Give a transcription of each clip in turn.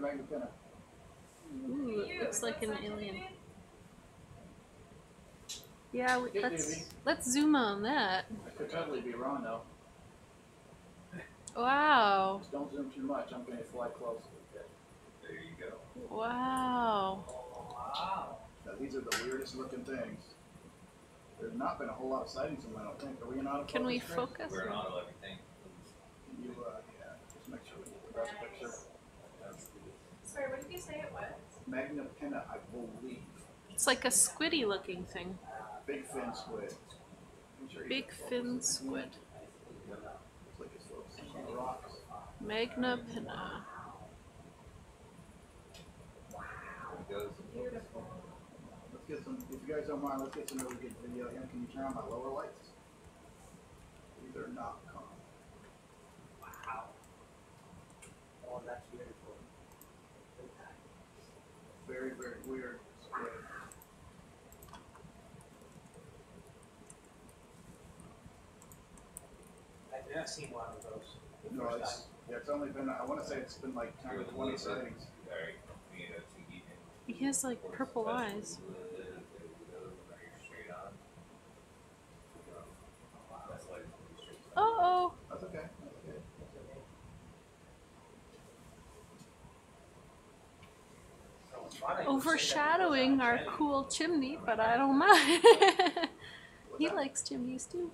Magnapinna. Ooh, it looks like an alien. Yeah, we, let's let's zoom on that. I could totally be wrong though. Wow, Just don't zoom too much. I'm going to fly close. There you go. wow. Wow. Now, these are the weirdest looking things. There's not been a whole lot of sightings of them, I don't think. Are we in auto Can we Chris? focus? We're in auto everything. Can you, uh, yeah, just make sure we get the best picture. Sorry, what did you say it was? Magna Pinna, I believe. It's like a squiddy looking thing. Big fin squid. I'm sure you Big can focus fin it. squid. Looks like it's focusing on the rocks. Magna pinna. There it goes. Beautiful. Let's get some, if you guys don't mind, let's get some really good video here. Can you turn on my lower lights? These are not calm. Wow. Oh, that's beautiful. Very, very weird squid. I've never seen one of those. The No, first it's, time. yeah, it's only been, I wanna say it's been like ten or twenty sightings. Very, you know, to eat it. He has like purple eyes. Straight on. That's like straight Uh oh. That's okay, that's okay. So it's funny you say that Overshadowing our cool chimney, but I don't mind. he likes chimneys too.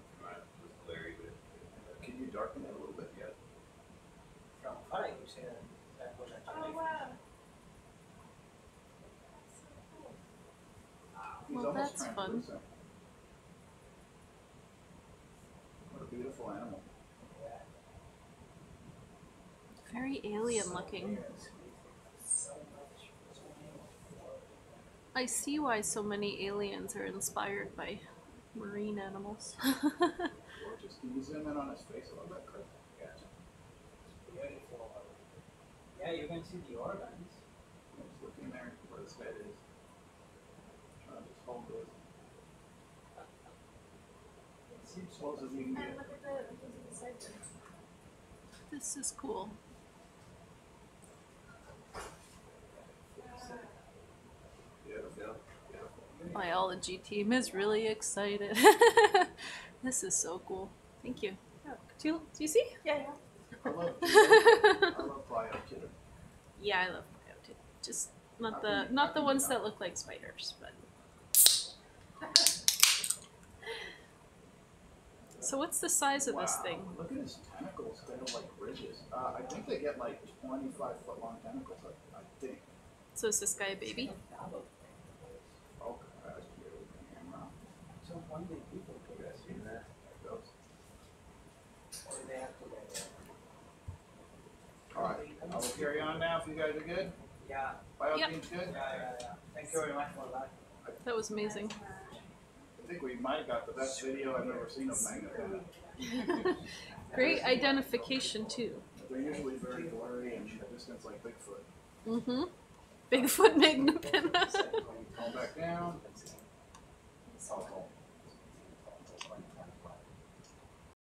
Can you darken it a little bit? yeah. From funny you say that. That was actually. Oh, wow. Well, that's fun. What a beautiful animal. Very alien looking. I see why so many aliens are inspired by marine animals. Gorgeous. Can you zoom in on his face a little bit, Chris? Beautiful. Yeah, you can see the organs. I'm just looking there where his head is. Trying to just hold this. It seems close as you can get. look at the, look at the siphon. this is cool. Biology team is really excited. this is so cool. Thank you. Do you, do you see? Yeah, yeah. I love, I love bio too. Yeah, I love bio too. Just not the not the ones that look like spiders, but. So what's the size of this thing? Look at his tentacles. They have like ridges. Uh, I think they get like 25 foot long tentacles. I, I think. So is this guy a baby? Oh, gosh, here we go. Camera. So one day people could have seen that. There it goes. Or they have to get All right. I will carry on now if you guys are good. Yeah, Bio Yep. team's good. yeah, yeah, yeah. Thank you very much for that. That was amazing. I think we might have got the best video I've ever seen of Magna Great identification too. They're usually very blurry and at distance like Bigfoot. Mm-hmm. Bigfoot Magnapin. Calm back down. Oh,